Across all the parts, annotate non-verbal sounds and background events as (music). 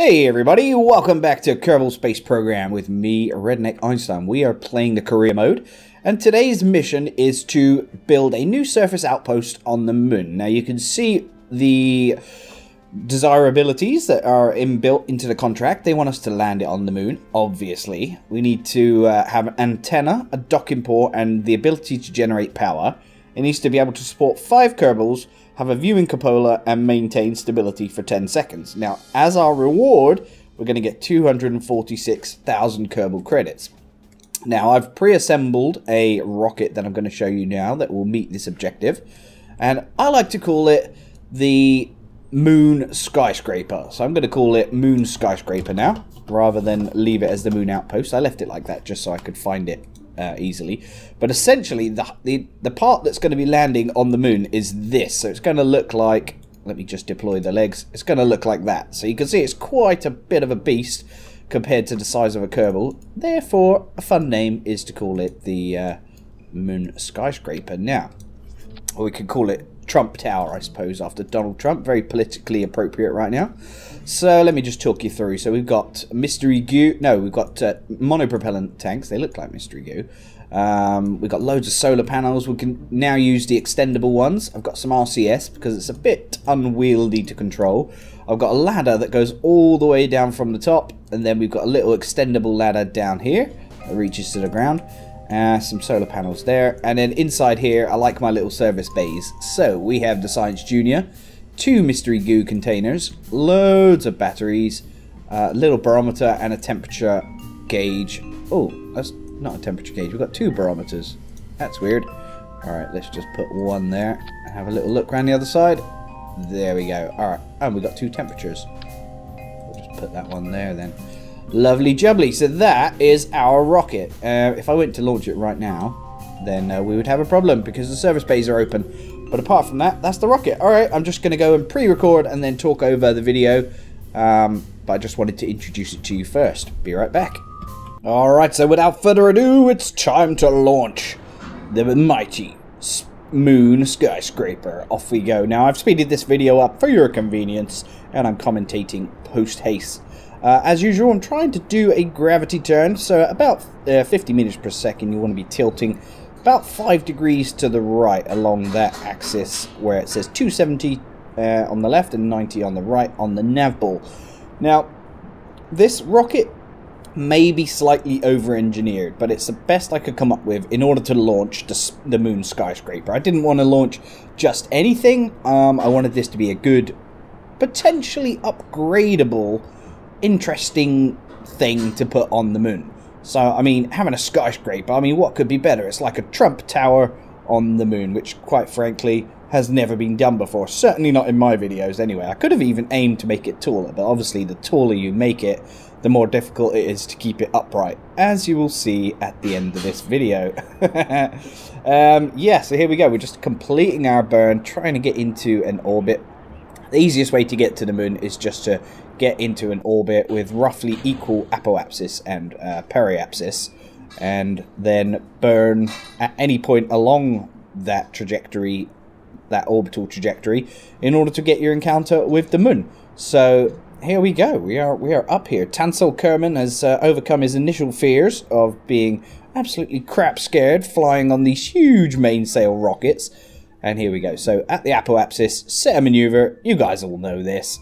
Hey everybody, welcome back to Kerbal Space Program with me, Redneck Einstein. We are playing the career mode, and today's mission is to build a new surface outpost on the Mun. Now you can see the desirabilities that are inbuilt into the contract. They want us to land it on the Mun, obviously. We need to uh, have an antenna, a docking port, and the ability to generate power. It needs to be able to support five Kerbals, have a viewing cupola, and maintain stability for 10 seconds. Now, as our reward, we're going to get 246,000 Kerbal credits. Now, I've pre-assembled a rocket that I'm going to show you now that will meet this objective. And I like to call it the Mun Skyscraper. So I'm going to call it Mun Skyscraper now, rather than leave it as the Mun Outpost. I left it like that just so I could find it uh, easily. But essentially, the, the, the part that's going to be landing on the Mun is this. So it's going to look like, let me just deploy the legs. It's going to look like that. So you can see it's quite a bit of a beast compared to the size of a Kerbal. Therefore, a fun name is to call it the uh, Mun Skyscraper. Now, or we could call it Trump Tower, I suppose, after Donald Trump. Very politically appropriate right now. So let me just talk you through. So we've got mystery goo. No, we've got uh, monopropellant tanks. They look like mystery goo. Um, we've got loads of solar panels. We can now use the extendable ones. I've got some RCS because it's a bit unwieldy to control. I've got a ladder that goes all the way down from the top. And then we've got a little extendable ladder down here that reaches to the ground. Uh, some solar panels there. And then inside here, I like my little service bays. So we have the Science Junior two mystery goo containers, loads of batteries, a uh, little barometer and a temperature gauge. Oh, that's not a temperature gauge. We've got two barometers. That's weird. Alright, let's just put one there and have a little look around the other side. There we go. Alright, and we've got two temperatures. We'll just put that one there then. Lovely jubbly. So that is our rocket. Uh, if I went to launch it right now, then uh, we would have a problem because the service bays are open. But apart from that, that's the rocket. Alright, I'm just going to go and pre-record and then talk over the video. Um, but I just wanted to introduce it to you first. Be right back. Alright, so without further ado, it's time to launch the mighty Mun skyscraper. Off we go. Now, I've speeded this video up for your convenience, and I'm commentating post-haste. Uh, as usual, I'm trying to do a gravity turn, so about uh, 50 meters per second, you want to be tilting about 5 degrees to the right along that axis where it says 270 uh, on the left and 90 on the right on the nav ball. Now, this rocket may be slightly over-engineered, but it's the best I could come up with in order to launch the, the Mun skyscraper. I didn't want to launch just anything. Um, I wanted this to be a good, potentially upgradable, interesting thing to put on the Mun. So, I mean, having a skyscraper, I mean, what could be better? It's like a Trump Tower on the Mun, which, quite frankly, has never been done before. Certainly not in my videos, anyway. I could have even aimed to make it taller, but obviously, the taller you make it, the more difficult it is to keep it upright, as you will see at the end of this video. (laughs) um, yeah, so here we go. We're just completing our burn, trying to get into an orbit. The easiest way to get to the Mun is just to get into an orbit with roughly equal apoapsis and uh, periapsis, and then burn at any point along that trajectory, that orbital trajectory, in order to get your encounter with the Mun. So here we go. We are we are up here. Tansel Kerman has uh, overcome his initial fears of being absolutely crap scared flying on these huge mainsail rockets. And here we go. So at the apoapsis, set a maneuver. You guys all know this.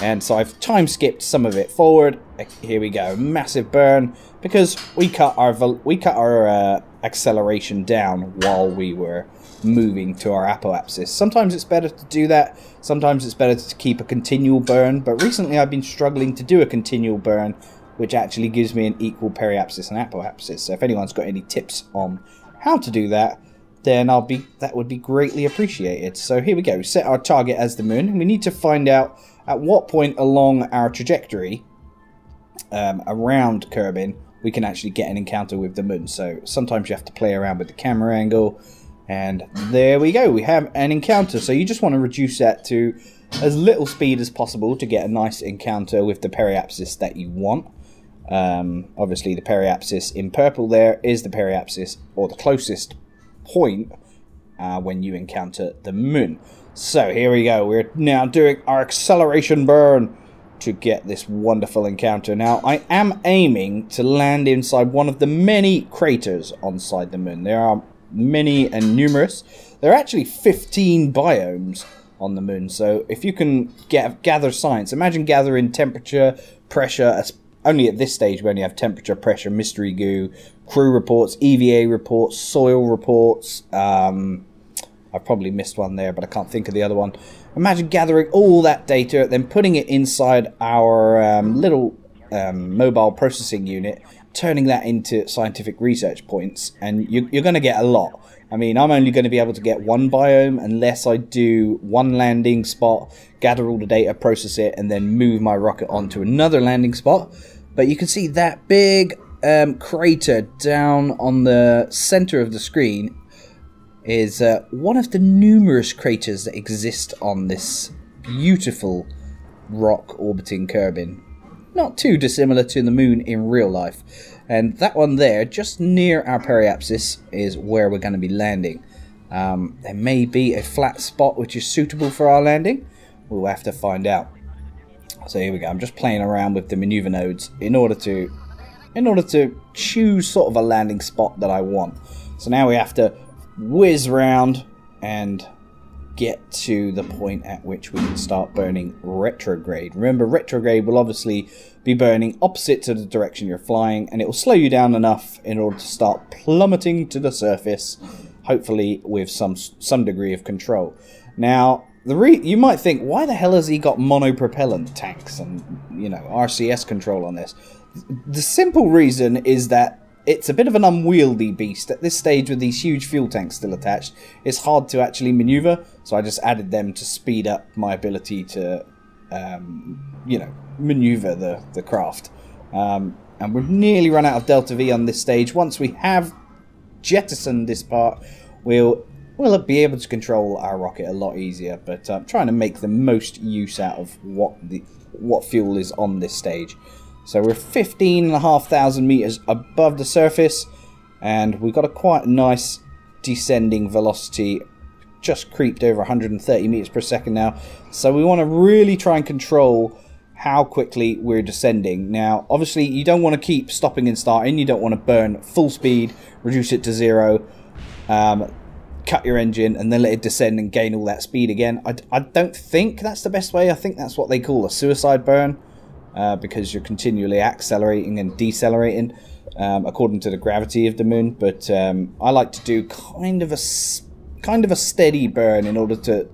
And so I've time skipped some of it forward. Here we go, massive burn because we cut our we cut our uh, acceleration down while we were moving to our apoapsis. Sometimes it's better to do that. Sometimes it's better to keep a continual burn. But recently I've been struggling to do a continual burn, which actually gives me an equal periapsis and apoapsis. So if anyone's got any tips on how to do that, then I'll be that would be greatly appreciated. So here we go. Set our target as the Mun. We need to find out at what point along our trajectory um, around Kerbin we can actually get an encounter with the Mun. So sometimes you have to play around with the camera angle. And there we go, we have an encounter. So you just want to reduce that to as little speed as possible to get a nice encounter with the periapsis that you want. Um, obviously the periapsis in purple there is the periapsis or the closest point uh, when you encounter the Mun. So here we go. We're now doing our acceleration burn. to get this wonderful encounter. Now, I am aiming to land inside one of the many craters on side the Mun. There are many and numerous. There are actually 15 biomes on the Mun. So if you can get, gather science, imagine gathering temperature, pressure, only at this stage we only have temperature, pressure, mystery goo, crew reports, EVA reports, soil reports. Um, I've probably missed one there, but I can't think of the other one. Imagine gathering all that data, then putting it inside our um, little um, mobile processing unit, turning that into scientific research points, and you, you're going to get a lot. I mean, I'm only going to be able to get one biome unless I do one landing spot, gather all the data, process it, and then move my rocket onto another landing spot. But you can see that big um, crater down on the center of the screen is uh, one of the numerous craters that exist on this beautiful rock orbiting Kerbin. Not too dissimilar to the moon in real life. And that one there, just near our periapsis, is where we're going to be landing. Um, there may be a flat spot which is suitable for our landing. We'll have to find out. So here we go. I'm just playing around with the maneuver nodes in order to in order to choose sort of a landing spot that I want. So now we have to whiz round and get to the point at which we can start burning retrograde. Remember, retrograde will obviously be burning opposite to the direction you're flying, and it will slow you down enough in order to start plummeting to the surface, hopefully with some some degree of control. Now, the re you might think, why the hell has he got monopropellant tanks and you know RCS control on this? The simple reason is that it's a bit of an unwieldy beast. At this stage, with these huge fuel tanks still attached, it's hard to actually maneuver, so I just added them to speed up my ability to, um, you know, maneuver the, the craft. Um, and we've nearly run out of Delta V on this stage. Once we have jettisoned this part, we'll we'll be able to control our rocket a lot easier. But I'm uh, trying to make the most use out of what the what fuel is on this stage. So we're 15,500 meters above the surface, and we've got a quite nice descending velocity, just creeped over 130 meters per second now. So we want to really try and control how quickly we're descending. Now, obviously, you don't want to keep stopping and starting. You don't want to burn full speed, reduce it to zero, um, cut your engine, and then let it descend and gain all that speed again. I, I don't think that's the best way. I think that's what they call a suicide burn uh, because you're continually accelerating and decelerating um, according to the gravity of the Mun. But um, I like to do kind of a kind of a steady burn in order to.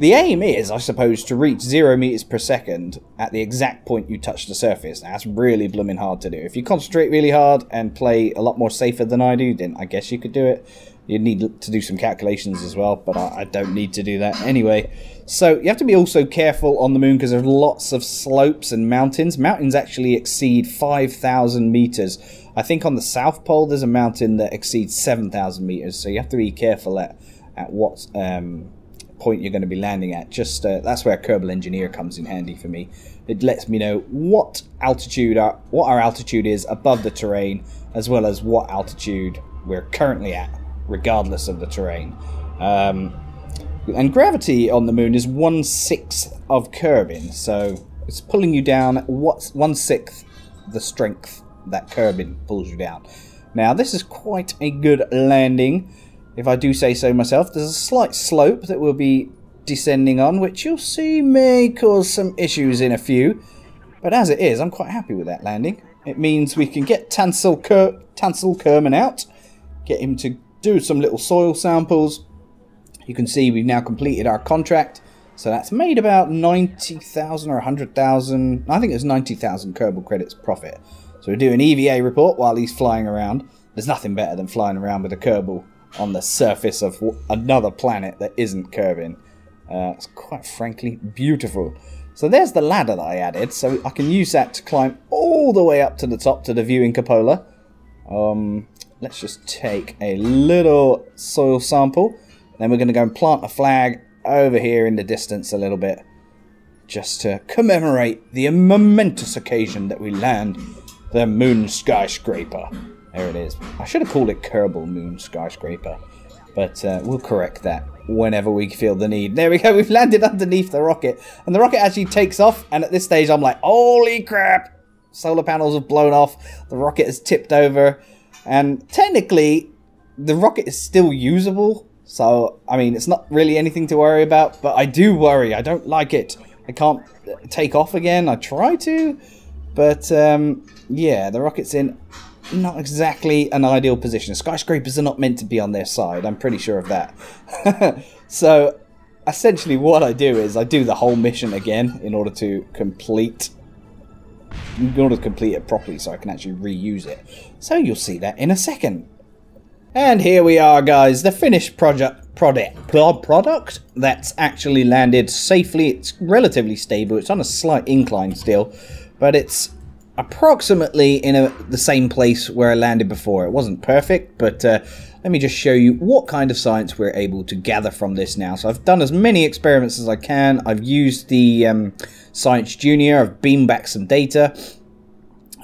The aim is, I suppose, to reach zero meters per second at the exact point you touch the surface. That's really blooming hard to do. If you concentrate really hard and play a lot more safer than I do, then I guess you could do it. You'd need to do some calculations as well, but I, I don't need to do that anyway. So you have to be also careful on the Mun because there's lots of slopes and mountains. Mountains actually exceed 5,000 meters. I think on the South Pole there's a mountain that exceeds 7,000 meters. So you have to be careful at, at what um, point you're going to be landing at. Just uh, That's where Kerbal Engineer comes in handy for me. It lets me know what altitude our, what our altitude is above the terrain as well as what altitude we're currently at regardless of the terrain. Um, and gravity on the Mun is one sixth of Kerbin, so it's pulling you down what's one sixth the strength that Kerbin pulls you down. Now this is quite a good landing, if I do say so myself. There's a slight slope that we'll be descending on, which you'll see may cause some issues in a few. But as it is, I'm quite happy with that landing. It means we can get Tansel, Ker Tansel Kerman out, get him to do some little soil samples. You can see we've now completed our contract. So that's made about 90,000 or 100,000. I think it was 90,000 Kerbal credits profit. So we do an EVA report while he's flying around. There's nothing better than flying around with a Kerbal on the surface of another planet that isn't Kerbin. Uh, it's quite frankly beautiful. So there's the ladder that I added, so I can use that to climb all the way up to the top to the viewing cupola. Um, let's just take a little soil sample. Then we're going to go and plant a flag over here in the distance a little bit. Just to commemorate the momentous occasion that we land the Mun skyscraper. There it is. I should have called it Kerbal Mun Skyscraper. But uh, we'll correct that whenever we feel the need. There we go, we've landed underneath the rocket. And the rocket actually takes off, and at this stage I'm like, holy crap! Solar panels have blown off, the rocket has tipped over, and technically, the rocket is still usable. So, I mean, it's not really anything to worry about, but I do worry. I don't like it. I can't take off again. I try to, but um, yeah, the rocket's in not exactly an ideal position. Skyscrapers are not meant to be on their side. I'm pretty sure of that. (laughs) so essentially what I do is I do the whole mission again in order to complete in order to complete it properly so I can actually reuse it. So you'll see that in a second. And here we are guys, the finished project product product that's actually landed safely. It's relatively stable. It's on a slight incline still, but it's approximately in a, the same place where I landed before. It wasn't perfect, but uh, let me just show you what kind of science we're able to gather from this now. So I've done as many experiments as I can. I've used the um, Science Junior. I've beamed back some data.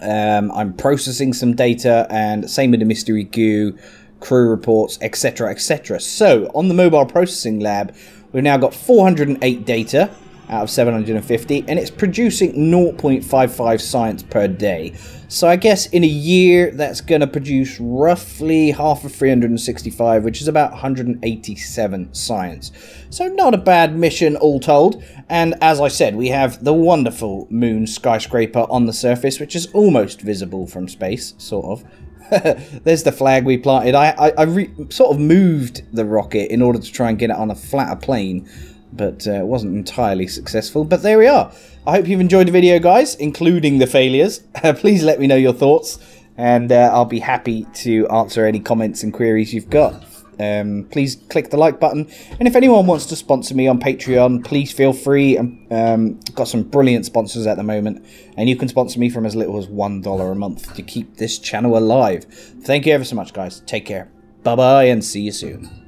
Um, I'm processing some data, and same with the Mystery Goo, crew reports, etc., etc. So on the Mobile Processing Lab, we've now got 408 data out of 750 and it's producing 0.55 science per day. So I guess in a year that's going to produce roughly half of 365 which is about 187 science. So not a bad mission all told and as I said we have the wonderful Mun skyscraper on the surface which is almost visible from space sort of. (laughs) There's the flag we planted. I, I, I sort of moved the rocket in order to try and get it on a flatter plane but uh, wasn't entirely successful. But there we are. I hope you've enjoyed the video, guys, including the failures. (laughs) please let me know your thoughts, and uh, I'll be happy to answer any comments and queries you've got. Um, please click the like button, and if anyone wants to sponsor me on Patreon, please feel free. Um, um got some brilliant sponsors at the moment, and you can sponsor me from as little as one dollar a month to keep this channel alive. Thank you ever so much, guys. Take care. Bye bye, and see you soon.